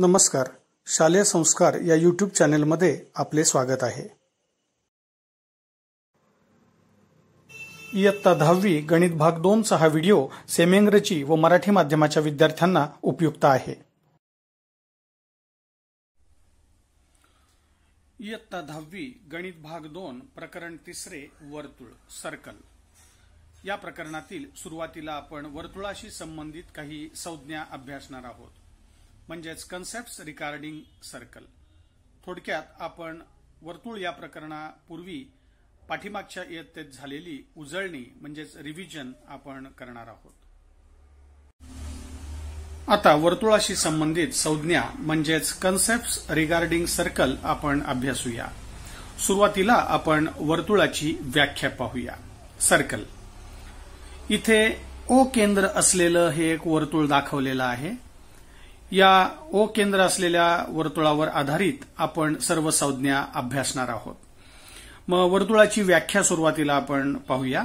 नमस्कार. शालेय संस्कार या यूट्यूब चॅनेलमध्ये आपले स्वागत आहे. इयत्ता दहावी गणित भाग दोनचा हा व्हिडिओ सेमेंग्रजी व मराठी माध्यमाच्या विद्यार्थ्यांना उपयुक्त आहे. इयत्ता दहावी गणित भाग दोन प्रकरण तिसरे वर्तुळ सर्कल. या प्रकरणातील सुरुवातीला आपण वर्तुळाशी संबंधित काही संज्ञा अभ्यासणार आहोत. म्हणजेच कन्सेप्ट रिगार्डिंग सर्कल थोडक्यात आपण वर्तुळ या प्रकरणापूर्वी पाठीमागच्या इयत्तेत झालेली उजळणी म्हणजेच रिव्हिजन आपण करणार आहोत. आता वर्तुळाशी संबंधित संज्ञा म्हणजेच कन्सेप्ट रिगार्डिंग सर्कल आपण अभ्यासूया. सुरुवातीला आपण वर्तुळाची व्याख्या पाहूया. सर्कल इथे ओ केंद्र असलेलं हे एक वर्तुळ दाखवलेलं आहे. या ओ केंद्र असलेल्या वर्तुळावर आधारित आपण सर्व संज्ञा अभ्यासणार आहोत. मग वर्तुळाची व्याख्या सुरुवातीला आपण पाहूया.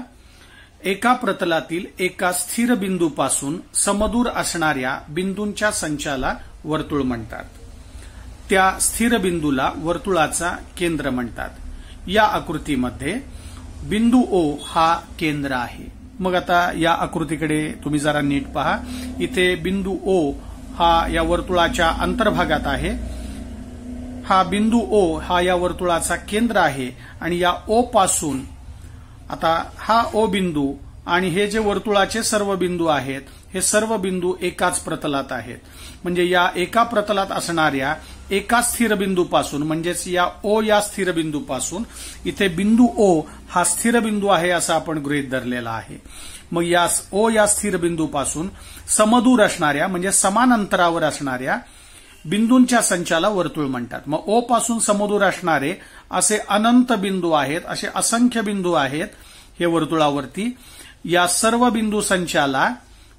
एका प्रतलातील एका स्थिर बिंदूपासून समदूर असणाऱ्या बिंदूंच्या संचाला वर्तुळ म्हणतात. त्या स्थिर बिंदूला वर्तुळाचा केंद्र म्हणतात. या आकृतीमध्ये बिंदू ओ हा केंद्र आहे. मग आता या आकृतीकडे तुम्ही जरा नीट पहा. इथे बिंदू ओ हा या वर्तुळाच्या अंतर्भागात आहे. हा बिंदू ओ हा या वर्तुळाचा केंद्र आहे आणि या ओ पासून आता हा ओ बिंदू आणि हे जे वर्तुळाचे सर्व बिंदू आहेत हे सर्व बिंदू एकाच प्रतलात आहेत. म्हणजे या एका प्रतलात असणाऱ्या एका स्थिर बिंदूपासून म्हणजेच या ओ या स्थिर बिंदूपासून इथे बिंदू ओ हा स्थिर बिंदू आहे असं आपण गृहीत धरलेला आहे. मग या ओ या स्थिर बिंदूपासून समदूर असणाऱ्या म्हणजे समान अंतरावर असणाऱ्या बिंदूंच्या संचाला वर्तुळ म्हणतात. मग ओ पासून समदूर असणारे असे अनंत बिंदू आहेत असे असंख्य बिंदू आहेत हे वर्तुळावरती या सर्व बिंदू संचाला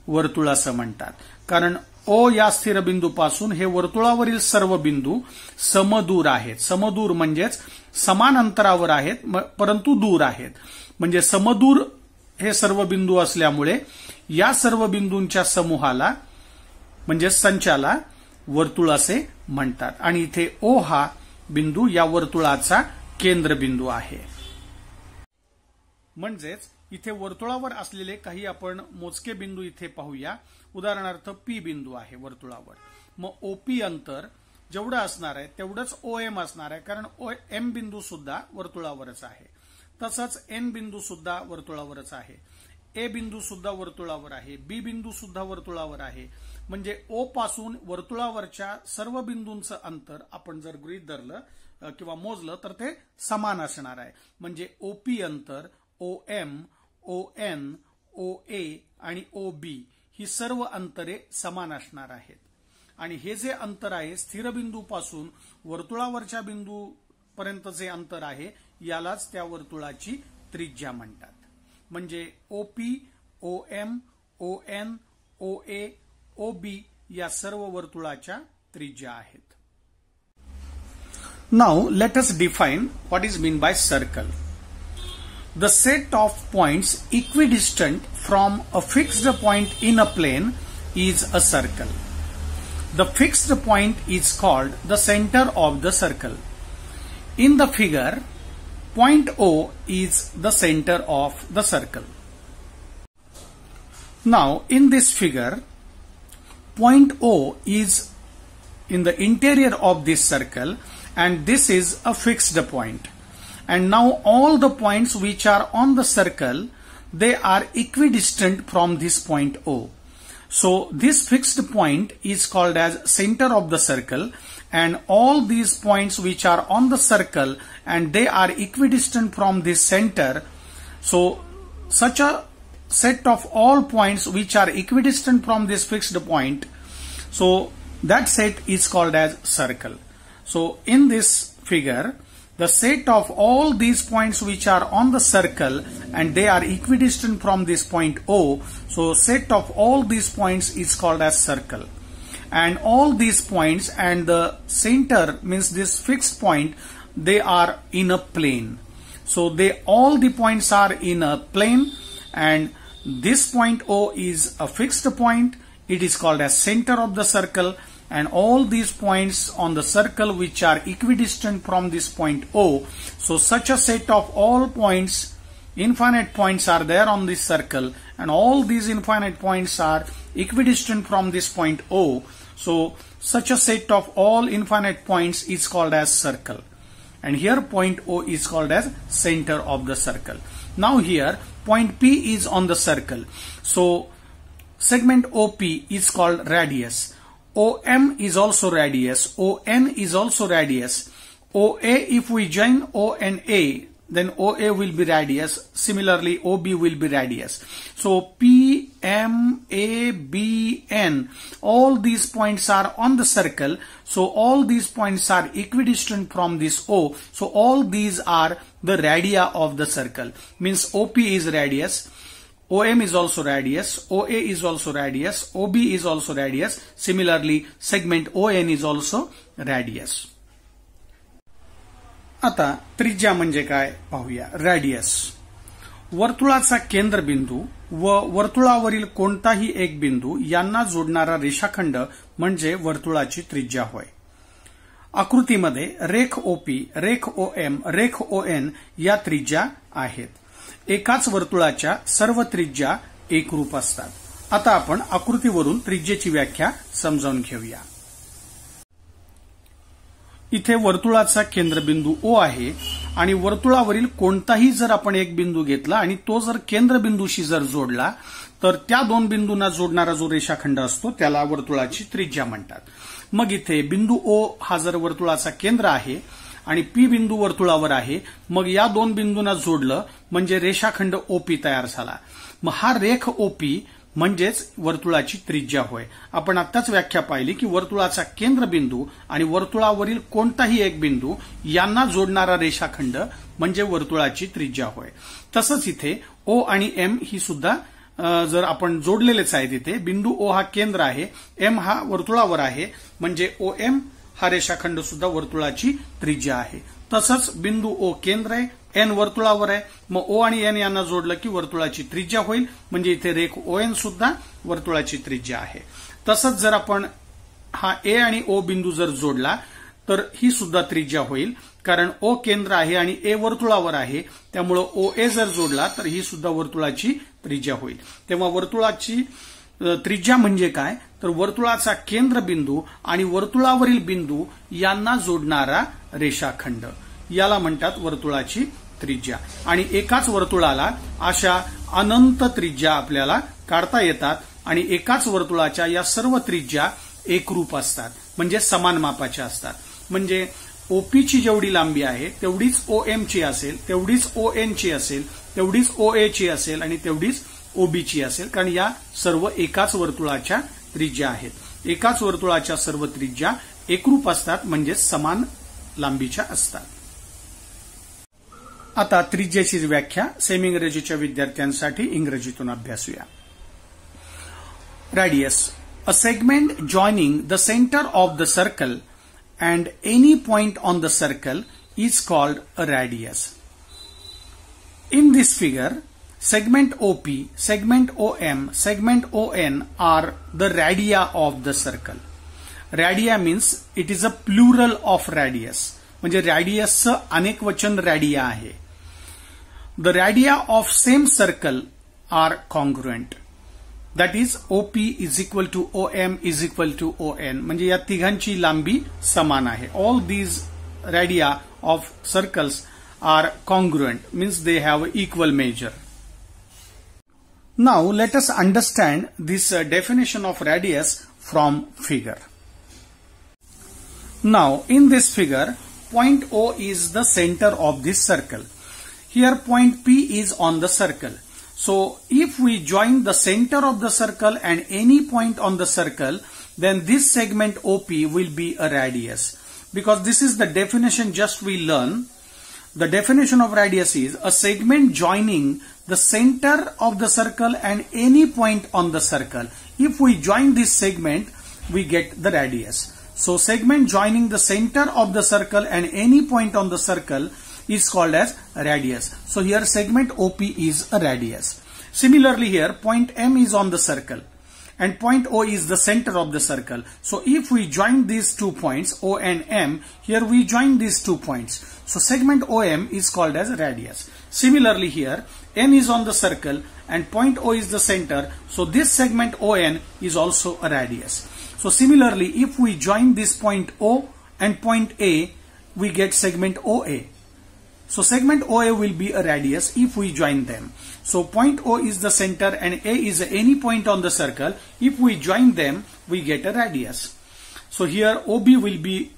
वर्तुळ असं म्हणतात. कारण ओ या स्थिर बिंदूपासून हे वर्तुळावरील सर्व बिंदू समदूर आहेत. समदूर म्हणजेच समान अंतरावर आहेत परंतु दूर आहेत. म्हणजे समदूर हे सर्व बिंदू असल्यामुळे या सर्व बिंदूंच्या समूहाला म्हणजे संचाला वर्तुळ असे म्हणतात. आणि इथे ओ हा बिंदू या वर्तुळाचा केंद्रबिंदू आहे. म्हणजेच इथे वर्तुळावर असलेले काही आपण मोजके बिंदू इथे पाहूया. उदाहरणार्थ पी बिंदू आहे वर्तुळावर. मग ओपी अंतर जेवढं असणार आहे तेवढंच ओ एम असणार आहे कारण ओ एम बिंदू सुद्धा वर्तुळावरच आहे. तसंच एन बिंदू सुद्धा वर्तुळावरच आहे. ए बिंदू सुद्धा वर्तुळावर आहे. बी बिंदू सुद्धा वर्तुळावर आहे. म्हणजे ओ पासून वर्तुळावरच्या सर्व बिंदूंचं अंतर आपण जर गृहीत धरलं किंवा मोजलं तर ते समान असणार आहे. म्हणजे ओपी अंतर ओ एम ओ एन ओ ए आणि ओ बी ही सर्व अंतरे समान असणार आहेत. आणि हे जे अंतर आहे स्थिर बिंदूपासून वर्तुळावरच्या बिंदूपर्यंत जे अंतर आहे यालाच त्या वर्तुळाची त्रिज्या म्हणतात. म्हणजे O P O M O N O A O B या सर्व वर्तुळाच्या त्रिज्या आहेत. Now let us define what is mean by circle the set of point equidistant from a fixed point in a plane is a circle the fixed point is called the centre of the circle in the figure point O is the center of the circle. Now, in this figure, point O is in the interior of this circle and this is a fixed point and now all the points which are on the circle they are equidistant from this point O. So this fixed point is called as center of the circle and all these points which are on the circle and they are equidistant from this center. So such a set of all points which are equidistant from this fixed point. So that set is called as circle. So in this figure the set of all these points which are on the circle and they are equidistant from this point O. So set of all these points is called as circle. And all these points and the center means this fixed point, they are in a plane. So they all the points are in a plane and this point O is a fixed point. It is called as center of the circle and all these points on the circle which are equidistant from this point O. So such a set of all points, infinite points are there on this circle and all these infinite points are equidistant from this point O. So such a set of all infinite points is called as circle. And here point O is called as center of the circle. Now here point P is on the circle. So segment OP is called radius. OM is also radius. ON is also radius. OA if we join O and A then OA will be radius. Similarly, OB will be radius. So P, M, A, B, N, all these points are on the circle. So all these points are equidistant from this O. So all these are the radii of the circle. Means OP is radius. OM is also radius, OA is also radius, OB is also radius. Similarly, segment ON is also radius. आता त्रिज्या म्हणजे काय पाहूया. Radius वर्तुळाचा केंद्रबिंदू व वर्तुळावरील कोणताही एक बिंदू यांना जोडणारा रेषाखंड म्हणजे वर्तुळाची त्रिज्या होय. आकृतीमध्ये रेख ओपी रेख ओ एम रेख ओ एन या त्रिज्या आहेत. एकाच वर्तुळाच्या सर्व त्रिज्या एकरूप असतात. आता आपण आकृतीवरून त्रिज्येची व्याख्या समजावून घेऊया. इथे वर्तुळाचा केंद्रबिंदू ओ आहे आणि वर्तुळावरील कोणताही जर आपण एक बिंदू घेतला आणि तो जर केंद्रबिंदूशी जर जोडला तर त्या दोन बिंदूंना जोडणारा जो रेषाखंड असतो त्याला वर्तुळाची त्रिज्या म्हणतात. मग इथे बिंदू ओ हा जर वर्तुळाचा केंद्र आहे आणि पी बिंदू वर्तुळावर आहे मग या दोन बिंदूंना जोडलं म्हणजे रेषाखंड ओपी तयार झाला. मग हा रेख ओपी म्हणजेच वर्तुळाची त्रिज्या होय. आपण आत्ताच व्याख्या पाहिली की वर्तुळाचा केंद्रबिंदू आणि वर्तुळावरील कोणताही एक बिंदू यांना जोडणारा रेषाखंड म्हणजे वर्तुळाची त्रिज्या होय. तसंच इथे ओ आणि एम ही सुद्धा जर आपण जोडलेलेच आहे तिथे बिंदू ओ हा केंद्र आहे एम हा वर्तुळावर आहे म्हणजे ओ एम हा रेषाखंड सुद्धा वर्तुळाची त्रिज्या आहे. तसंच बिंदू ओ केंद्र आहे एन वर्तुळावर आहे. मग ओ आणि एन यांना जोडलं की वर्तुळाची त्रिज्या होईल. म्हणजे इथे रेख ओ एन सुद्धा वर्तुळाची त्रिज्या आहे. तसंच जर आपण हा ए आणि ओ बिंदू जर जोडला तर ही सुद्धा त्रिज्या होईल. कारण ओ केंद्र आहे आणि ए वर्तुळावर आहे. त्यामुळं ओ ए जर जोडला तर ही सुद्धा वर्तुळाची त्रिज्या होईल. तेव्हा वर्तुळाची त्रिज्या म्हणजे काय? तर वर्तुळाचा केंद्रबिंदू आणि वर्तुळावरील बिंदू यांना जोडणारा रेषाखंड. याला म्हणतात वर्तुळाची त्रिज्या. आणि एकाच वर्तुळाला अशा अनंत त्रिज्या आपल्याला काढता येतात आणि एकाच वर्तुळाच्या या सर्व त्रिज्या एकरूप असतात. म्हणजे समान मापाच्या असतात. म्हणजे ओपीची जेवढी लांबी आहे तेवढीच ओ ची असेल तेवढीच ओ ची असेल तेवढीच ओ ची असेल आणि तेवढीच ओबीची असेल. कारण या सर्व एकाच वर्तुळाच्या त्रिज्या आहेत. एकाच वर्तुळाच्या सर्व त्रिज्या एकरूप असतात म्हणजे समान लांबीच्या असतात. आता त्रिज्याची व्याख्या सेमी इंग्रजीच्या विद्यार्थ्यांसाठी इंग्रजीतून अभ्यासूया. Radius a segment joining the centre of the circle and any point on the circle is called a radius in this figure segment OP, segment OM, segment ON are the radia of the circle. Radia means it is a plural of radius. म्हणजे रॅडियसचं अनेक वचन radii आहे. The radii of same circle are congruent that is OP is equal to O M is equal to O N म्हणजे या तिघांची लांबी समान आहे. All these radii of circles are congruent means they have equal measure Now let us understand this uh, definition of radius from figure. Now in this figure, point O is the center of this circle. Here point P is on the circle. So if we join the center of the circle and any point on the circle, then this segment OP will be a radius. Because this is the definition just we learn. The definition of radius is a segment joining the center of the circle and any point on the circle. If we join this segment, we get the radius. So segment joining the center of the circle and any point on the circle is called as radius. So here segment OP is a radius. Similarly here point M is on the circle and point O is the center of the circle. So if we join these two points, O and M, here we join these two points. So segment OM is called as radius. Similarly here, N is on the circle and point O is the center. So this segment ON is also a radius. So similarly, if we join this point O and point A, we get segment OA. So segment OA will be a radius if we join them. So point O is the center and A is any point on the circle. If we join them, we get a radius. So here OB will be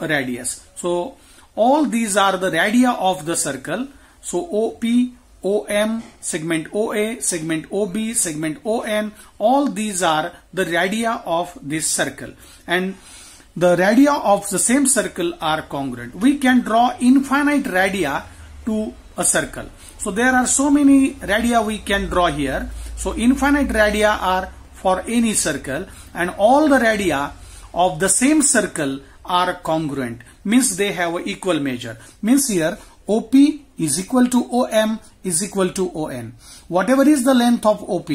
a radius. So all these are the radii of the circle. So OP, OM, segment OA, segment OB, segment ON, all these are the radii of this circle. And the radii of the same circle are congruent. We can draw infinite radii to a circle. So there are so many radii we can draw here. So infinite radii are for any circle and all the radii of the same circle are congruent. Means they have an equal measure. Means here OP is equal to OM is equal to ON. Whatever is the length of OP,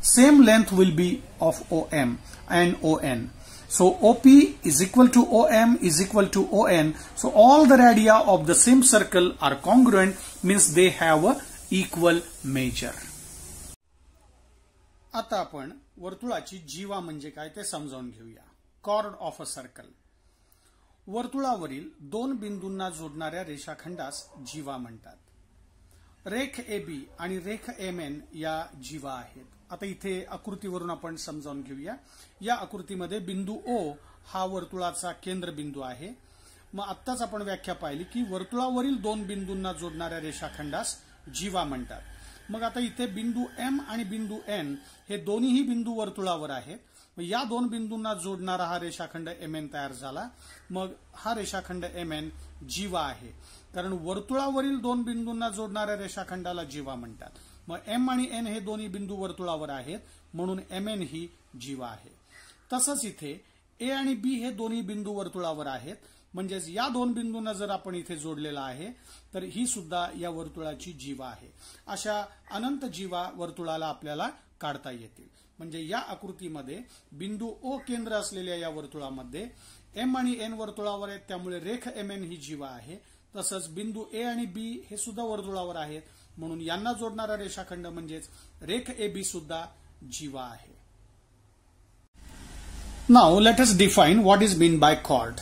same length will be of OM and ON. So OP is equal to OM is equal to ON. So all the radii of the same circle are congruent means they have a equal measure. आता आपण वर्तुळाची जीवा म्हणजे काय ते समजावून घेऊया chord of a circle वर्तुळावरील दोन बिंदूंना जोडणाऱ्या रेषाखंडास जीवा म्हणतात. रेख ए बी आणि रेख एम एन या जीवा आहेत. आता इथे आकृतीवरून आपण समजावून घेऊया. या आकृतीमध्ये बिंदू ओ हा वर्तुळाचा केंद्रबिंदू आहे. मग आत्ताच आपण व्याख्या पाहिली की वर्तुळावरील दोन बिंदूंना जोडणाऱ्या रेषाखंडास जीवा म्हणतात. मग आता इथे बिंदू एम आणि बिंदू एन हे दोन्हीही बिंदू वर्तुळावर आहेत. मग या दोन बिंदूंना जोडणारा हा रेषाखंड एम एन तयार झाला. मग हा रेषाखंड एम एन जीवा आहे. कारण वर्तुळावरील दोन बिंदूंना जोडणाऱ्या रेषाखंडाला जीवा म्हणतात. मग एम आणि एन हे दोन्ही बिंदू वर्तुळावर आहेत म्हणून एम एन ही जीवा आहे. तसंच इथे ए आणि बी हे दोन्ही बिंदू वर्तुळावर आहेत. म्हणजेच या दोन बिंदूंना जर आपण इथे जोडलेला आहे तर ही सुद्धा या वर्तुळाची जीवा आहे. अशा अनंत जीवा वर्तुळाला आपल्याला काढता येतील. म्हणजे या आकृतीमध्ये बिंदू ओ केंद्र असलेल्या या वर्तुळामध्ये एम आणि एन वर्तुळावर आहेत त्यामुळे रेख एम एन ही जीवा आहे. तसंच बिंदू ए आणि बी हे सुद्धा वर्तुळावर आहेत. म्हणून यांना जोडणारा रेषाखंड म्हणजेच रेख ए बी सुद्धा जीवा आहे. Now let us define what is mean by chord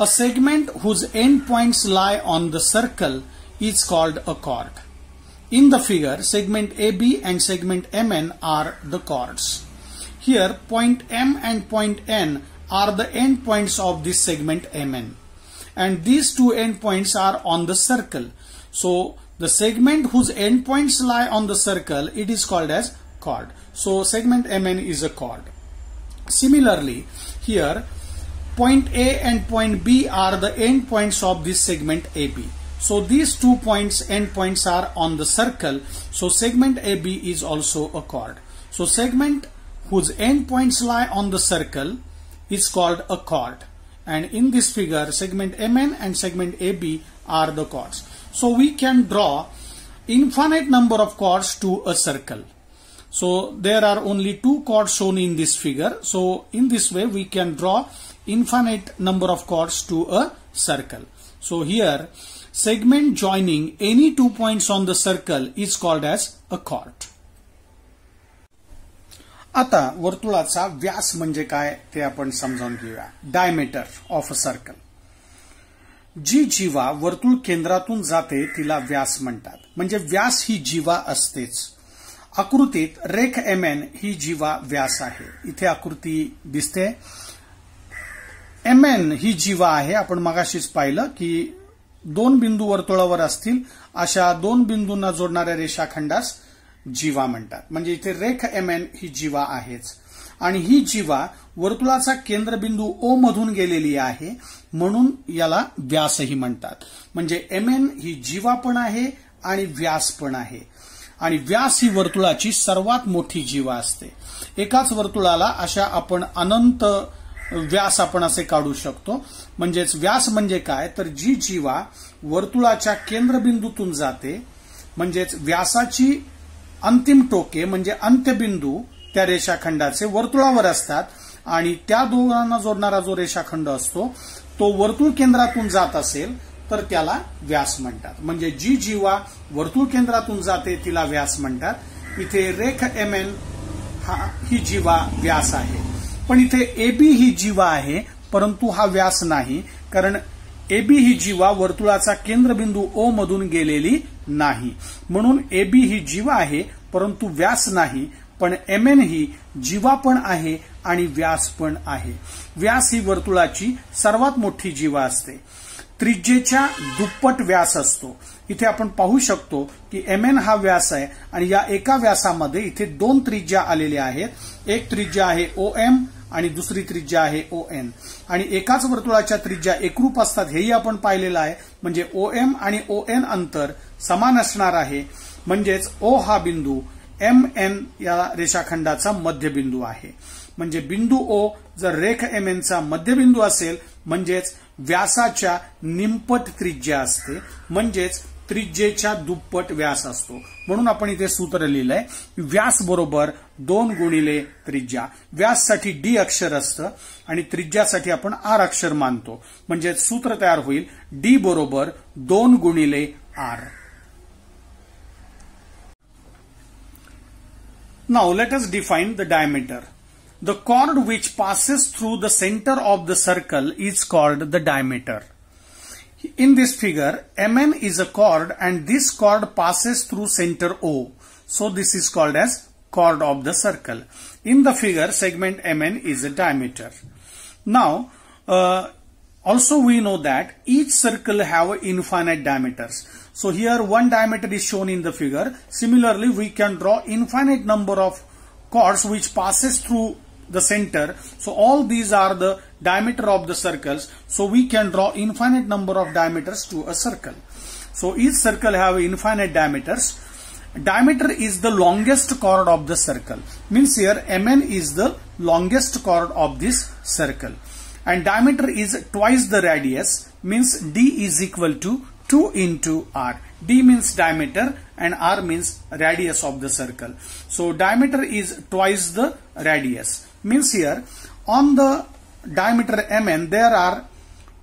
a segment whose end points lie on the circle is called a chord In the figure, segment AB and segment MN are the chords. Here, point M and point N are the endpoints of this segment MN. And these two endpoints are on the circle. So, the segment whose endpoints lie on the circle, it is called as chord. So, segment MN is a chord. Similarly, here, point A and point B are the endpoints of this segment AB. So these two points endpoints are on the circle. So segment AB is also a chord. So segment whose endpoints lie on the circle is called a chord. And in this figure segment MN and segment AB are the chords. So we can draw infinite number of chords to a circle. So there are only two chords shown in this figure. So in this way we can draw infinite number of chords to a circle. So here segment joining any two points on the circle is called as a chord. आता वर्तुळाचा व्यास म्हणजे काय ते आपण समजावून घेऊया. Diameter of a circle जी जीवा वर्तुळ केंद्रातून जाते तिला व्यास म्हणतात. म्हणजे व्यास ही जीवा असतेच. आकृतीत रेख एम एन ही जीवा व्यास आहे. इथे आकृती दिसते. एम एन ही जीवा आहे. आपण मगाशीच पाहिलं की दोन बिंदू वर्तुळावर असतील अशा दोन बिंदूंना जोडणाऱ्या रेषाखंडास जीवा म्हणतात. म्हणजे इथे रेख एम एन ही जीवा आहेच. आणि ही जीवा वर्तुळाचा केंद्रबिंदू ओ मधून गेलेली आहे म्हणून याला व्यासही म्हणतात. म्हणजे एम एन ही जीवा पण आहे आणि व्यास पण आहे. आणि व्यास ही वर्तुळाची सर्वात मोठी जीवा असते. एकाच वर्तुळाला अशा आपण अनंत व्यास आपण असे काढू शकतो. म्हणजेच व्यास म्हणजे काय? तर जी जीवा वर्तुळाच्या केंद्रबिंदूतून जाते म्हणजेच व्यासाची अंतिम टोके म्हणजे अंत्यबिंदू त्या रेषाखंडाचे वर्तुळावर असतात आणि त्या दोघांना जोडणारा जो रेषाखंड असतो तो वर्तुळ केंद्रातून जात असेल तर त्याला व्यास म्हणतात. म्हणजे जी जीवा वर्तुळ केंद्रातून जाते तिला व्यास म्हणतात. इथे रेख एम एन हा ही जीवा व्यास आहे. पण इथे एबी ही जीवा आहे परंतु हा व्यास नाही कारण एबी ही जीवा वर्तुळाचा केंद्रबिंदू ओ मधून गेलेली नाही. म्हणून एबी ही जीवा आहे परंतु व्यास नाही पण एम एन ही जीवा पण आहे आणि व्यास पण आहे. व्यास ही वर्तुळाची सर्वात मोठी जीवा असते. त्रिज्येच्या दुप्पट व्यास असतो. इथे आपण पाहू शकतो की एम एन हा व्यास आहे आणि या एका व्यासामध्ये इथे दोन त्रिज्या आलेल्या आहेत. एक त्रिज्या आहे ओ एम आणि दुसरी त्रिज्या आहे ओ एन आणि एकाच वर्तुळाच्या त्रिज्या एकरूप असतात हेही आपण पाहिलेलं आहे. म्हणजे ओ एम आणि ओ एन अंतर समान असणार आहे. म्हणजेच ओ हा बिंदू एम एन या रेषाखंडाचा मध्यबिंदू आहे. म्हणजे बिंदू ओ जर रेख एम एनचा मध्यबिंदू असेल म्हणजेच व्यासाच्या निमपट त्रिज्या असते. म्हणजेच त्रिज्येच्या दुप्पट व्यास असतो. म्हणून आपण इथे सूत्र लिहिलंय व्यास बरोबर दोन गुणिले त्रिज्या. व्याससाठी डी अक्षर असतं आणि त्रिज्यासाठी आपण आर अक्षर मानतो. म्हणजे सूत्र तयार होईल डी बरोबर दोन गुणिले R. Now let us define the diameter the chord which passes through the centre of the circle is called the diameter In this figure, Mn is a chord and this chord passes through center O. So this is called as chord of the circle. In the figure, segment Mn is a diameter. Now, uh, also we know that each circle have infinite diameters. So here one diameter is shown in the figure. Similarly, we can draw infinite number of chords which passes through the center. So all these are the diameter of the circles. So we can draw infinite number of diameters to a circle. So each circle have infinite diameters. Diameter is the longest chord of the circle. Means here Mn is the longest chord of this circle. And diameter is twice the radius. Means D is equal to 2 into r. d means diameter and r means radius of the circle. So diameter is twice the radius. Means here on the diameter mn there are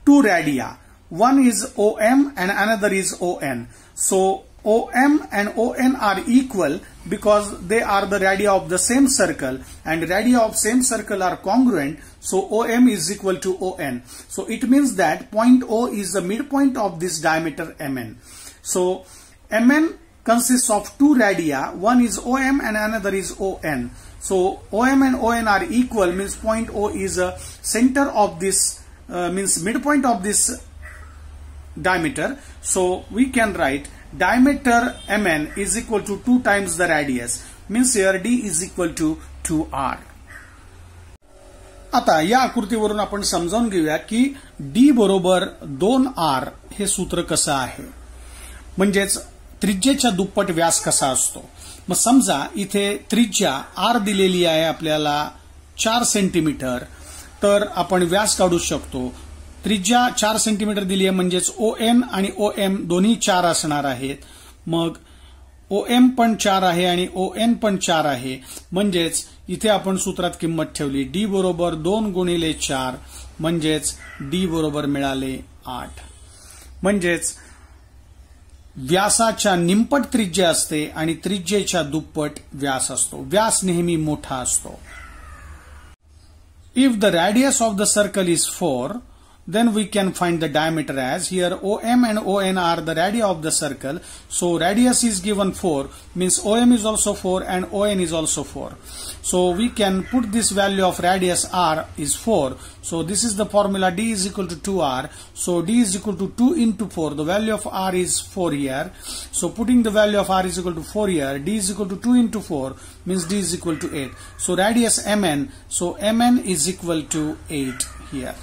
two radia. One is OM and another is ON. So OM and ON are equal because they are the radii of the same circle and radii of same circle are congruent so OM is equal to ON. So it means that point O is the midpoint of this diameter MN. So MN consists of two radii, one is OM and another is ON. So OM and ON are equal means point O is a center of this uh, means midpoint of this diameter. So we can write diameter mn is equal to 2 times the radius means here d is equal to 2r. आता या आकृतीवरून आपण समजावून घेऊया की D बरोबर दोन R हे सूत्र कसं आहे म्हणजेच त्रिज्येच्या दुप्पट व्यास कसा असतो मग समजा इथे त्रिज्या आर दिलेली आहे आपल्याला चार सेंटीमीटर तर आपण व्यास काढू शकतो. त्रिज्या चार सेंटीमीटर दिली आहे म्हणजेच ओ एन आणि ओ एम दोन्ही चार असणार आहेत. मग ओ एम पण चार आहे आणि ओ एन पण चार आहे. म्हणजेच इथे आपण सूत्रात किंमत ठेवली. डी बरोबर दोन गुणिले चार म्हणजेच डी बरोबर मिळाले आठ. म्हणजेच व्यासाच्या निंपट त्रिज्या असते आणि त्रिज्येच्या दुप्पट व्यास असतो. व्यास नेहमी मोठा असतो. If the radius of the circle is four then we can find the diameter as here OM and ON are the radii of the circle. So radius is given 4 means OM is also 4 and ON is also 4. So we can put this value of radius R is 4. So this is the formula D is equal to 2R. So D is equal to 2 into 4. The value of R is 4 here. So putting the value of R is equal to 4 here. D is equal to 2 into 4 means D is equal to 8. So radius MN. So MN is equal to 8 here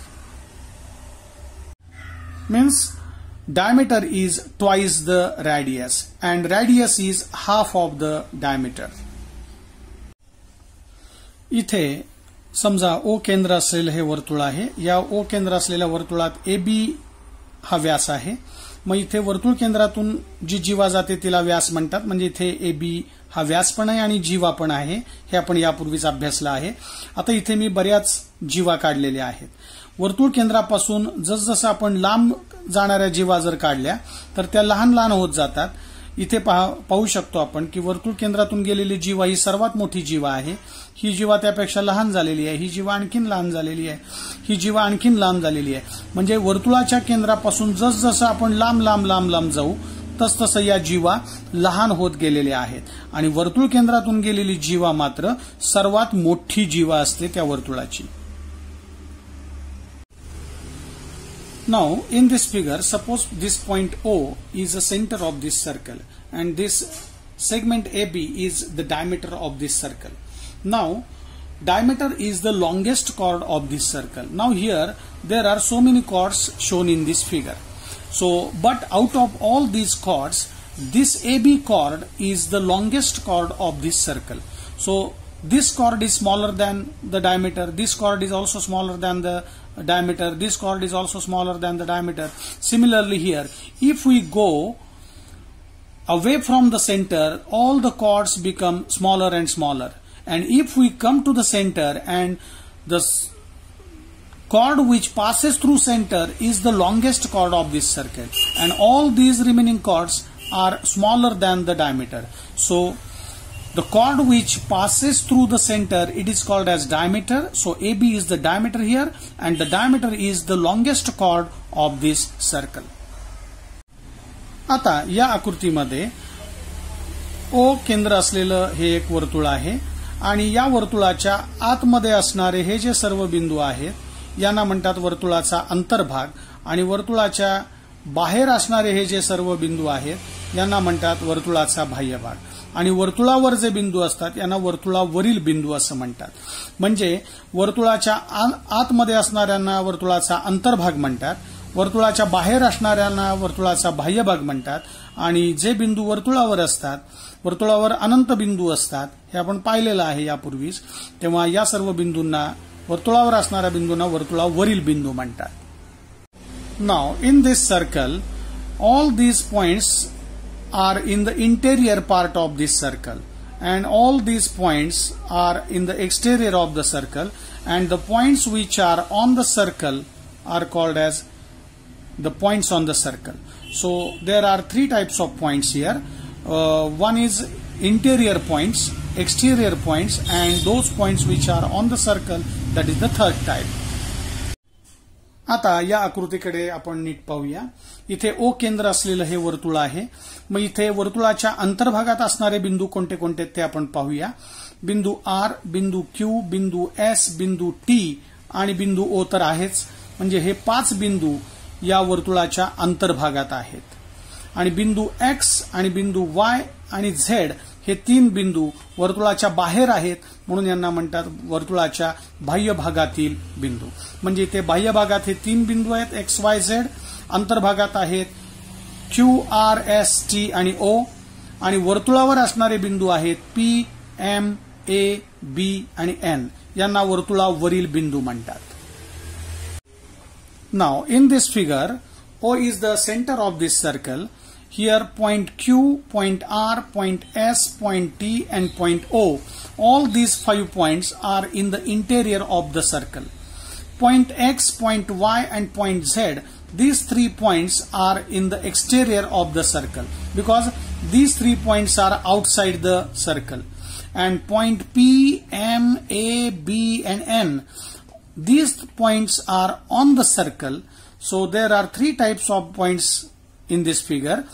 means diameter is twice the radius and radius is half of the diameter. इथे समजा ओ केंद्र असलेलं हे वर्तुळ आहे. या ओ केंद्र असलेल्या वर्तुळात ए बी हा व्यास आहे. मग इथे वर्तुळ केंद्रातून जी जीवा जाते तिला व्यास म्हणतात. म्हणजे इथे ए बी हा व्यास पण आहे आणि जीवा पण आहे. हे आपण यापूर्वीच अभ्यासलं आहे. आता इथे मी बऱ्याच जीवा काढलेल्या आहेत. वर्तुळ केंद्रापासून जसजसं आपण लांब जाणाऱ्या जीवा जर काढल्या तर त्या लहान लहान होत जातात. इथे पाहू शकतो आपण की वर्तुळ केंद्रातून गेलेली जीवा ही सर्वात मोठी जीवा आहे. ही जीवा त्यापेक्षा लहान झालेली आहे. ही जीवा आणखीन लहान झालेली आहे. ही जीवा आणखीन लांब झालेली आहे. म्हणजे वर्तुळाच्या केंद्रापासून जसजसं आपण लांब लांब लांब लांब जाऊ तसतसं या जीवा लहान होत गेलेल्या आहेत. आणि वर्तुळ केंद्रातून गेलेली जीवा मात्र सर्वात मोठी जीवा असते त्या वर्तुळाची. Now, in this figure, suppose this point O is the center of this circle and this segment AB is the diameter of this circle. Now, diameter is the longest chord of this circle. Now here, there are so many chords shown in this figure. So, but out of all these chords, this AB chord is the longest chord of this circle. So, this chord is smaller than the diameter, this chord is also smaller than the diameter. This chord is also smaller than the diameter. Similarly here if we go away from the center all the chords become smaller and smaller. And if we come to the center and the chord which passes through center is the longest chord of this circle and all these remaining chords are smaller than the diameter. So the chord which passes through the center it is called as diameter so AB is the diameter here and the diameter is the longest chord of this circle आता या आकृतीमध्ये ओ केंद्र असलेलं हे एक वर्तुळ आहे आणि या वर्तुळाच्या आतमध्ये असणारे हे जे सर्व बिंदू आहेत यांना म्हणतात वर्तुळाचा अंतर्भाग आणि वर्तुळाच्या बाहेर असणारे हे जे सर्व बिंदू आहेत यांना म्हणतात वर्तुळाचा बाह्यभाग आणि वर्तुळावर जे बिंदू असतात यांना वर्तुळावरील बिंदू असं म्हणतात. म्हणजे वर्तुळाच्या आतमध्ये असणाऱ्यांना वर्तुळाचा अंतर्भाग म्हणतात वर्तुळाच्या बाहेर असणाऱ्यांना वर्तुळाचा बाह्यभाग म्हणतात आणि जे बिंदू वर्तुळावर असतात वर्तुळावर अनंत बिंदू असतात हे आपण पाहिलेलं आहे यापूर्वीच तेव्हा या सर्व बिंदूंना वर्तुळावर असणाऱ्या बिंदूंना वर्तुळावरील बिंदू म्हणतात. Now in this circle all these points are in the interior part of this circle and all these points are in the exterior of the circle and the points which are on the circle are called as the points on the circle. So there are three types of points here. Uh, one is interior points, exterior points and those points which are on the circle that is the third type. आता या आकृतीकडे आपण नीट पाहूया. इथे ओ केंद्र असलेलं हे वर्तुळ आहे. मग इथे वर्तुळाच्या अंतर्भागात असणारे बिंदू कोणते कोणते ते आपण पाहूया. बिंदू आर बिंदू क्यू बिंदू एस बिंदू टी आणि बिंदू ओ तर आहेच. म्हणजे हे पाच बिंदू या वर्तुळाच्या अंतर्भागात आहेत. आणि बिंदू एक्स आणि बिंदू वाय आणि झेड हे तीन बिंदू वर्तुळाच्या बाहेर आहेत म्हणून यांना म्हणतात वर्तुळाच्या बाह्य भागातील बिंदू. म्हणजे इथे बाह्य भागात हे तीन बिंदू आहेत एक्स वाय झेड अंतर्भागात आहेत क्यू आर एस टी आणि ओ आणि वर्तुळावर असणारे बिंदू आहेत पी एम ए बी आणि एन यांना वर्तुळावरील बिंदू म्हणतात. Now in this figure O is the centre of this circle Here point Q, point R, point S, point T and point O. All these five points are in the interior of the circle. Point X, point Y and point Z. These three points are in the exterior of the circle because these three points are outside the circle. And point P, M, A, B and N. These points are on the circle. So there are three types of points in this figure.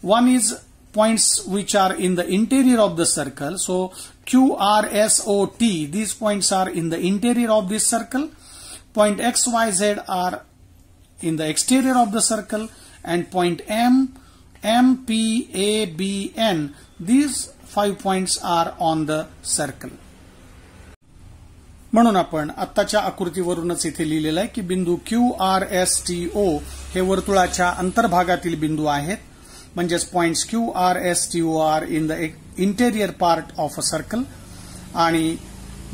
One is points which are in the interior of the circle. So Q, R, S, O, T, these points are in the interior of this circle. Point X, Y, Z are in the exterior of the circle and point M, M, P, A, B, N, these five points are on the circle. म्हणून आपण आत्ताच्या आकृतीवरूनच इथे लिहिलेलं आहे की बिंदू Q R S T O हे वर्तुळाच्या अंतर्भागातील बिंदू आहेत. म्हणजेच points Q R S T O are in the interior part of a circle आणि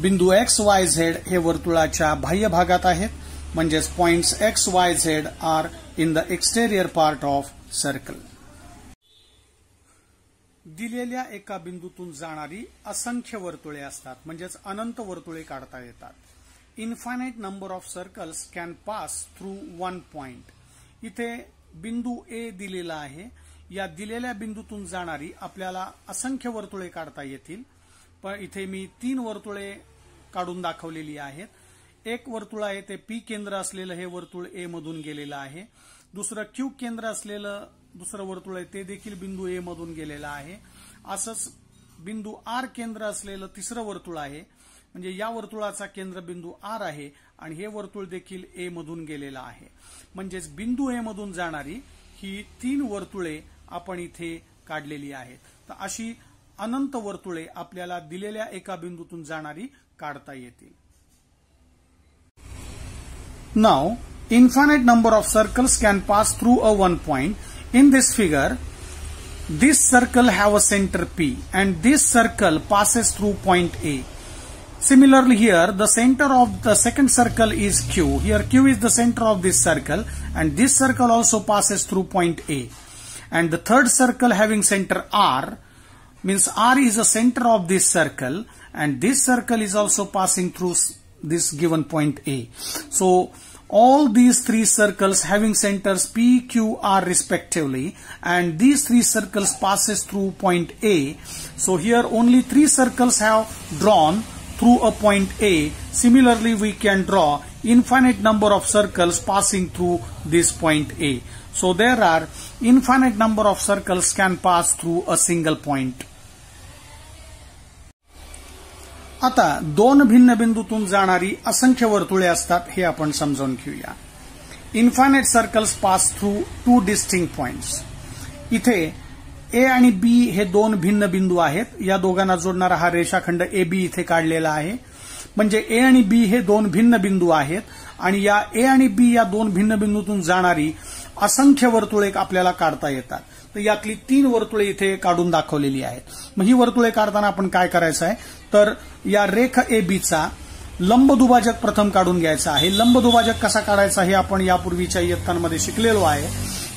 बिंदू एक्स वाय झेड हे वर्तुळाच्या बाह्य भागात आहेत. म्हणजेच points X Y Z are in the exterior part of circle दिलेल्या एका बिंदूतून जाणारी असंख्य वर्तुळे असतात. म्हणजेच अनंत वर्तुळे काढता येतात. Infinite number of circles can pass through one point इथे बिंदू ए दिलेला आहे. या दिलेल्या बिंदूतून जाणारी आपल्याला असंख्य वर्तुळे काढता येतील. पण इथे मी तीन वर्तुळे काढून दाखवलेली आहेत. एक वर्तुळ आहे ते पी केंद्र असलेलं हे वर्तुळ ए मधून गेलेलं आहे. दुसरं क्यू केंद्र असलेलं दुसरं वर्तुळ आहे ते देखील बिंदू ए मधून गेलेलं आहे. असंच बिंदू आर केंद्र असलेलं तिसरं वर्तुळ आहे. म्हणजे या वर्तुळाचा केंद्रबिंदू आर आहे आणि हे वर्तुळ देखील ए मधून गेलेलं आहे. म्हणजेच बिंदू ए मधून जाणारी ही तीन वर्तुळे आपण इथे काढलेली आहेत. तर अशी अनंत वर्तुळे आपल्याला दिलेल्या एका बिंदूतून जाणारी काढता येतील. Now infinite number of circles can pass through a one point In this figure, this circle have a center P and this circle passes through point A. Similarly here, the center of the second circle is Q. Here Q is the center of this circle and this circle also passes through point A. And the third circle having center R means R is the center of this circle and this circle is also passing through this given point A. So all these three circles having centers P, Q, R respectively and these three circles passes through point A. So here only three circles have drawn through a point A. Similarly we can draw infinite number of circles passing through this point A. So there are infinite number of circles can pass through a single point. आता दोन भिन्न बिंदूतून जाणारी असंख्य वर्तुळे असतात हे आपण समजावून घेऊया. Infinite circles pass through two distinct points इथे ए आणि बी हे दोन भिन्न बिंदू आहेत. या दोघांना जोडणारा हा रेषाखंड ए बी इथे काढलेला आहे. म्हणजे ए आणि बी हे दोन भिन्न बिंदू आहेत आणि या ए आणि बी या दोन भिन्न बिंदूतून जाणारी असंख्य वर्तुळे आपल्याला काढता येतात. तर यातली तीन वर्तुळे इथे काढून दाखवलेली आहेत. मग ही वर्तुळे काढताना आपण काय करायचं आहे? तर या रेख ए बीचा लंब दुभाजक प्रथम काढून घ्यायचा आहे. लंब दुभाजक कसा काढायचा हे आपण यापूर्वीच्या इयत्तांमध्ये शिकलेलो आहे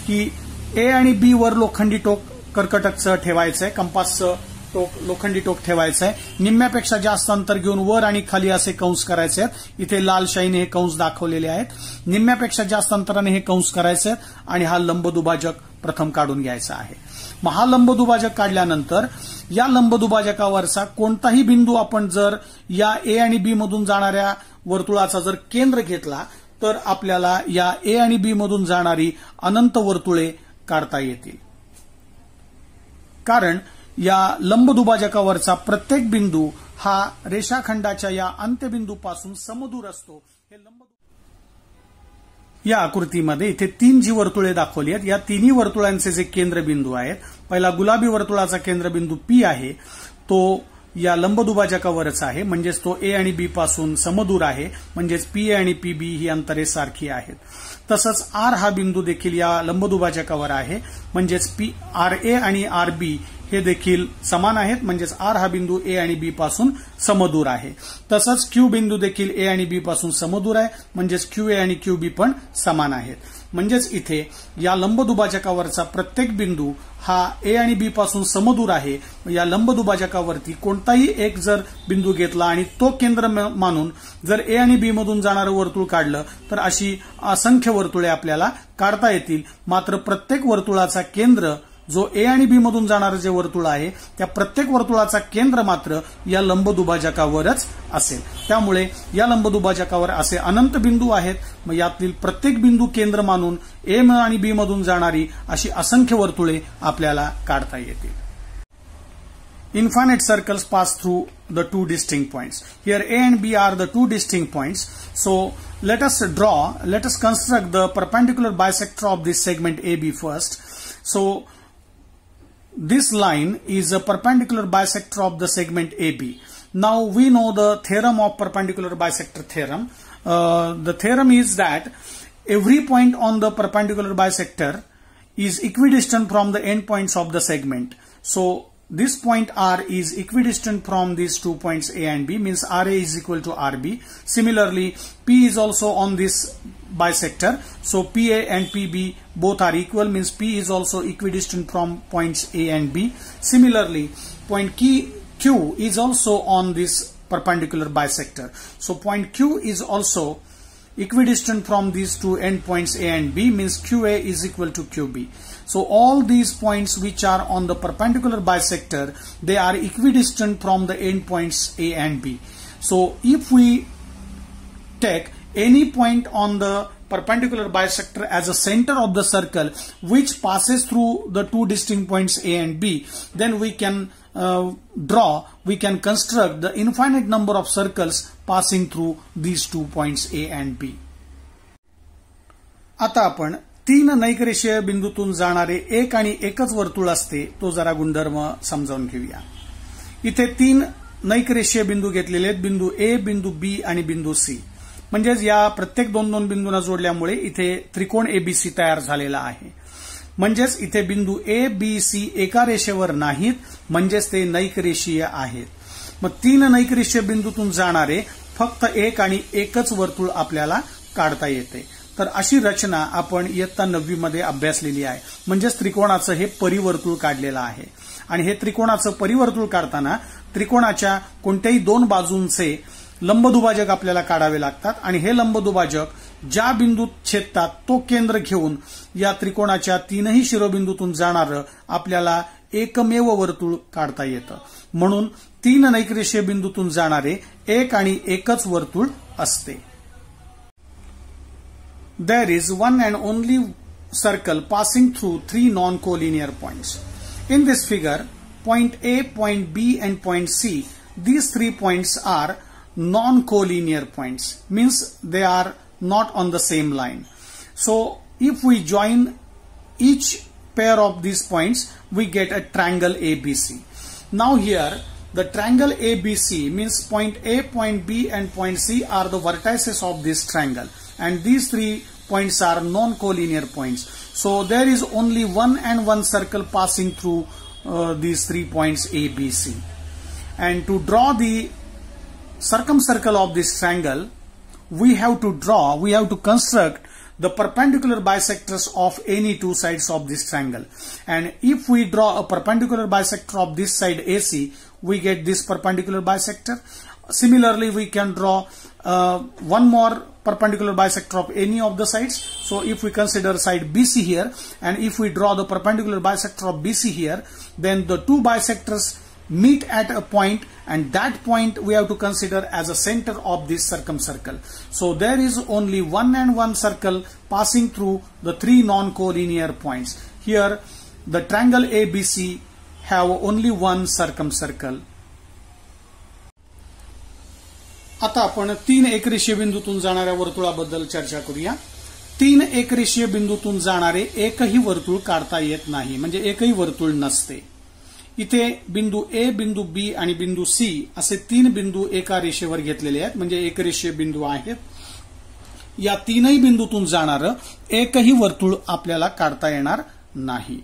की ए आणि बी वर लोखंडी टोक कर्कटकचं ठेवायचंय कंपासचं टोक लोखंडी टोक ठेवायचं आहे निम्म्यापेक्षा जास्त अंतर घेऊन वर आणि खाली असे कंस करायचे आहेत. इथे लाल शाईने हे कंस दाखवलेले आहेत. निम्म्यापेक्षा जास्त अंतराने हे कंस करायचे आहेत आणि हा लंब दुभाजक प्रथम काढून घ्यायचा आहे. महालंब दुभाजक काढल्यानंतर या लंबदुभाजकावरचा कोणताही बिंदू आपण जर या ए आणि बी मधून जाणाऱ्या वर्तुळाचा जर केंद्र घेतला तर आपल्याला या ए आणि बी मधून जाणारी अनंत वर्तुळे काढता येतील. कारण या लंबदुभाजकावरचा प्रत्येक बिंदू हा रेषाखंडाच्या या अंत्यबिंदूपासून समदूर असतो. हे लंब या आकृतीमध्ये इथे तीन जी वर्तुळे दाखवली आहेत. या तिन्ही वर्तुळांचे जे केंद्रबिंदू आहेत पहिला गुलाबी वर्तुळाचा केंद्रबिंदू पी आहे तो या लंबदुभाजकावरच आहे म्हणजेच तो ए आणि बी पासून समदूर आहे म्हणजेच पी ए आणि पी बी ही अंतरे सारखी आहेत. तसंच आर हा बिंदू देखील या लंबदुभाजकावर आहे म्हणजेच पी आर ए आणि आर बी हे देखील समान आहेत. म्हणजेच आर हा बिंदू ए आणि बी पासून समदूर आहे. तसंच क्यू बिंदू देखील ए आणि बी पासून समदूर आहे. म्हणजेच क्यू ए आणि क्यू बी पण समान आहेत. म्हणजेच इथे या लंबदुभाजकावरचा प्रत्येक बिंदू हा ए आणि बी पासून समदूर आहे. या लंबदुभाजकावरती कोणताही एक जर बिंदू घेतला आणि तो केंद्र मानून जर ए आणि बी मधून जाणारं वर्तुळ काढलं तर अशी असंख्य वर्तुळे आपल्याला काढता येतील. मात्र प्रत्येक वर्तुळाचा केंद्र जो ए आणि बी मधून जाणारं जे वर्तुळ आहे त्या प्रत्येक वर्तुळाचा केंद्र मात्र या लंब दुभाजकावरच असेल. त्यामुळे या लंब दुभाजकावर असे अनंत बिंदू आहेत मग यातील प्रत्येक बिंदू केंद्र मानून ए आणि बी मधून जाणारी अशी असंख्य वर्तुळे आपल्याला काढता येतील. Infinite circles pass through the two distinct points here A and B are the two distinct point so let us draw let us construct the perpendicular bisector of this segment A B first so this line is a perpendicular bisector of the segment AB. Now we know the theorem of perpendicular bisector theorem. Uh, the theorem is that every point on the perpendicular bisector is equidistant from the endpoints of the segment. So this point R is equidistant from these two points A and B means RA is equal to RB. Similarly, P is also on this bisector. So PA and PB both are equal means P is also equidistant from points A and B. Similarly, point Q is also on this perpendicular bisector. So point Q is also equidistant from these two endpoints A and B means QA is equal to QB. So all these points which are on the perpendicular bisector, they are equidistant from the endpoints A and B. So if we take any point on the perpendicular bisector as a center of the circle which passes through the two distinct points A and B, then we can uh, draw, we can construct the infinite number of circles passing through these two points A and B. आता आपण तीन नैकरेषीय बिंदूतून जाणारे एक आणि एकच वर्तुळ असते तो जरा गुणधर्म समजावून घेऊया. इथे तीन नैकरेषीय बिंदू घेतलेले आहेत बिंदू ए बिंदू बी आणि बिंदू सी. म्हणजेच या प्रत्येक दोन दोन बिंदूंना जोडल्यामुळे इथे त्रिकोण एबीसी तयार झालेला आहे. म्हणजेच इथे बिंदू ए बी सी एका रेषेवर नाहीत म्हणजेच ते नैकरेषीय आहेत. मग तीन नैकरेषीय बिंदूतून जाणारे फक्त एक आणि एकच वर्तुळ आपल्याला काढता येते. तर अशी रचना आपण इयत्ता नववी मध्ये अभ्यासलेली आहे. म्हणजेच त्रिकोणाचं हे परिवर्तुळ काढलेलं आहे. आणि हे त्रिकोणाचं परिवर्तुळ काढताना त्रिकोणाच्या कोणत्याही दोन बाजूंचे लंबदुभाजक आपल्याला काढावे लागतात. आणि हे लंबदुभाजक ज्या बिंदूत छेदतात तो केंद्र घेऊन या त्रिकोणाच्या तीनही शिरोबिंदूतून जाणारं आपल्याला एकमेव वर्तुळ काढता येतं. म्हणून तीन नैकरेषीय बिंदूतून जाणारे एक आणि एकच वर्तुळ असते. There is one and only circle passing through three non-collinear points. In this figure, point A, point B and point C, these three points are non-collinear points, means they are not on the same line. So if we join each pair of these points, we get a triangle ABC. Now here, the triangle ABC means point A, point B and point C are the vertices of this triangle and these three points are non-collinear points. So there is only one and one circle passing through uh, these three points A, B, C. And to draw the circumcircle of this triangle, we have to draw, we have to construct the perpendicular bisectors of any two sides of this triangle. And if we draw a perpendicular bisector of this side AC, we get this perpendicular bisector. Similarly, we can draw uh, one more perpendicular bisector of any of the sides. So if we consider side BC here and if we draw the perpendicular bisector of BC here, then the two bisectors meet at a point and that point we have to consider as a center of this circumcircle. So there is only one and one circle passing through the three non-collinear points. Here the triangle ABC have only one circumcircle. आता आपण तीन एकरेषीय बिंदूतून जाणाऱ्या वर्तुळाबद्दल चर्चा करूया. तीन एकरेषीय बिंदूतून जाणारे एकही वर्तुळ काढता येत नाही म्हणजे एकही वर्तुळ नसते. इथे बिंदू ए बिंदू बी आणि बिंदू सी असे तीन बिंदू एका रेषेवर घेतलेले आहेत म्हणजे एकरेषीय बिंदू आहेत. या तीनही बिंदूतून जाणारं एकही वर्तुळ आपल्याला काढता येणार नाही.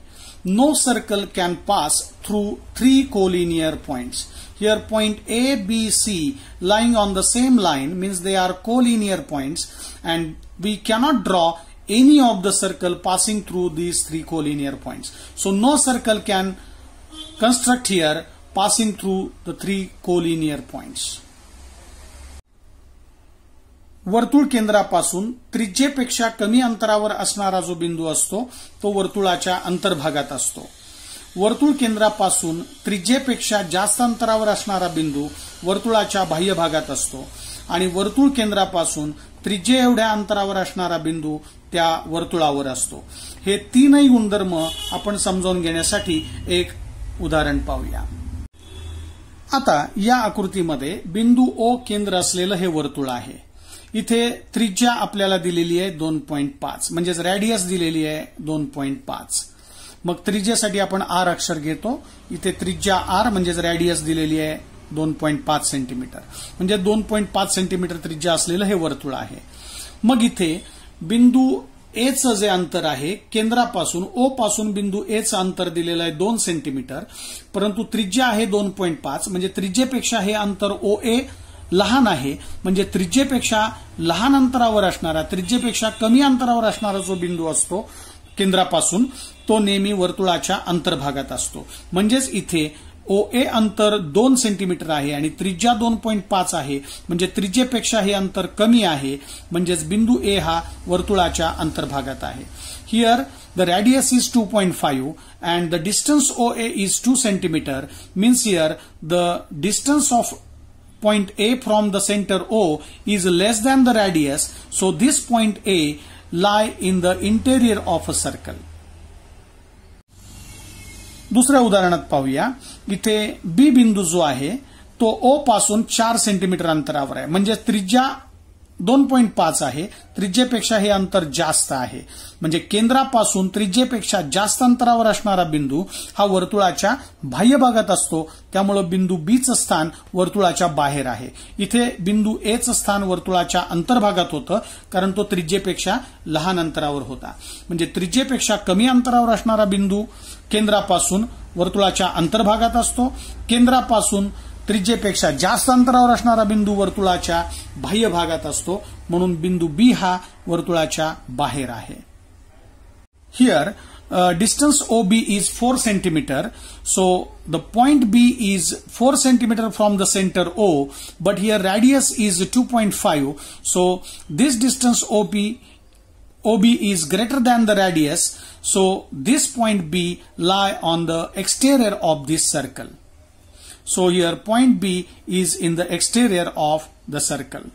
No circle can pass through three collinear points Here point A, B, C lying on the same line means they are collinear points and we cannot draw any of the circle passing through these three collinear points. So no circle can construct here passing through the three collinear points. वर्तुळ केंद्रापासून त्रिज्येपेक्षा कमी अंतरावर असणारा जो बिंदू असतो तो वर्तुळाच्या अंतर्भागात असतो वर्तुळ केंद्रापासून त्रिज्येपेक्षा जास्त अंतरावर असणारा बिंदू वर्तुळाच्या बाह्य भागात असतो. आणि वर्तुळ केंद्रापासून त्रिज्ये एवढ्या अंतरावर असणारा बिंदू त्या वर्तुळावर असतो. हे तीनही गुणधर्म आपण समजावून घेण्यासाठी एक उदाहरण पाहूया. आता या आकृतीमध्ये बिंदू ओ केंद्र असलेलं हे वर्तुळ आहे. इथे त्रिज्या आपल्याला दिलेली आहे दोन पॉईंट पाच. म्हणजेच रॅडियस दिलेली आहे दोन पॉईंट पाच. मग त्रिज्यासाठी आपण आर अक्षर घेतो. इथे त्रिज्या आर म्हणजेच रॅडियस दिलेली आहे दोन पॉईंट पाच सेंटीमीटर म्हणजे दोन पॉईंट पाच सेंटीमीटर त्रिज्या असलेलं हे वर्तुळ आहे. मग इथे बिंदू एचं जे अंतर आहे केंद्रापासून ओ पासून बिंदू एचं अंतर दिलेलं आहे दोन सेंटीमीटर परंतु त्रिज्या आहे दोन पॉईंट पाच म्हणजे त्रिज्येपेक्षा हे अंतर ओ ए लहान आहे. म्हणजे त्रिज्येपेक्षा लहान अंतरावर असणारा त्रिज्येपेक्षा कमी अंतरावर असणारा जो बिंदू असतो केंद्रापासून तो नेहमी वर्तुळाच्या अंतर्भागात असतो. म्हणजेच इथे ओ ए अंतर दोन सेंटीमीटर आहे आणि त्रिज्या दोन पॉईंट पाच आहे. म्हणजे त्रिज्येपेक्षा हे अंतर कमी आहे. म्हणजेच बिंदू ए हा वर्तुळाच्या अंतर्भागात आहे. Here the radius is two point five and the distance O A is two centimetre means here the distance of point A from the centre O is less than the radius so this point A lie in the interior of a circle. दुसऱ्या उदाहरणात पाहूया इथे बी बिंदू जो आहे तो ओ पासून चार सेंटीमीटर अंतरावर आहे म्हणजे त्रिज्या दोन पॉईंट पाच आहे. त्रिज्येपेक्षा हे अंतर जास्त आहे. म्हणजे केंद्रापासून त्रिज्येपेक्षा जास्त अंतरावर असणारा बिंदू हा वर्तुळाच्या बाह्य भागात असतो. त्यामुळं बिंदू बीचं स्थान वर्तुळाच्या बाहेर आहे. इथे बिंदू एचं स्थान वर्तुळाच्या अंतर्भागात होतं कारण तो त्रिज्येपेक्षा लहान अंतरावर होता. म्हणजे त्रिज्येपेक्षा कमी अंतरावर असणारा बिंदू केंद्रापासून वर्तुळाच्या अंतर्भागात असतो. केंद्रापासून त्रिज्येपेक्षा जास्त अंतरावर असणारा बिंदू वर्तुळाच्या बाह्य भागात असतो. म्हणून बिंदू बी हा वर्तुळाच्या बाहेर आहे. Here distance O B is four centimetre so the point B is four centimetre from the centre O but here radius is two point five so this distance O B OB is greater than the radius, so this point B lie on the exterior of this circle. So here point B is in the exterior of the circle.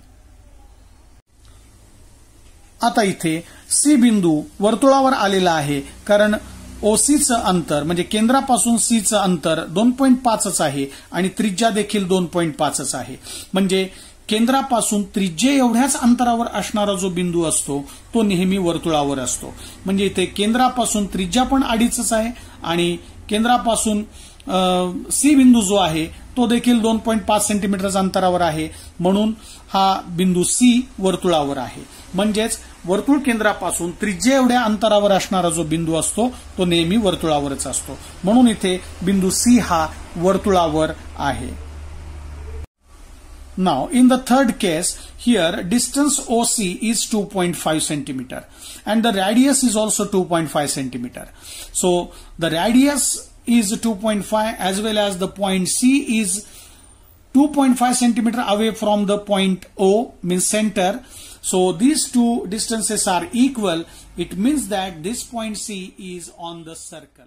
आता इथे C बिंदू वर्तुळावर आलेला आहे कारण ओसीचं अंतर म्हणजे केंद्रापासून सीचं अंतर दोन पॉईंट पाचच आहे आणि त्रिज्या देखील दोन पॉईंट पाचच आहे म्हणजे केंद्रापासून त्रिज्ये एवढ्याच अंतरावर असणारा जो बिंदू असतो तो नेहमी वर्तुळावर असतो म्हणजे इथे केंद्रापासून त्रिज्या पण अडीचच आहे आणि केंद्रापासून सी बिंदू जो आहे तो देखील दोन पॉईंट पाच सेंटीमीटरच्या अंतरावर आहे. म्हणून हा बिंदू सी वर्तुळावर आहे. म्हणजेच वर्तुळ केंद्रापासून त्रिज्या एवढ्या अंतरावर असणारा जो बिंदू असतो तो नेहमी वर्तुळावरच असतो. म्हणून इथे बिंदू सी हा वर्तुळावर आहे. Now, in the third case, here distance OC is 2.5 centimeter and the radius is also 2.5 centimeter. So, the radius is 2.5 as well as the point C is 2.5 centimeter away from the point O means center. So, these two distances are equal. It means that this point C is on the circle.